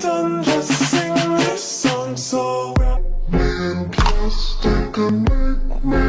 done just sing this song so well. Me and plastic can make me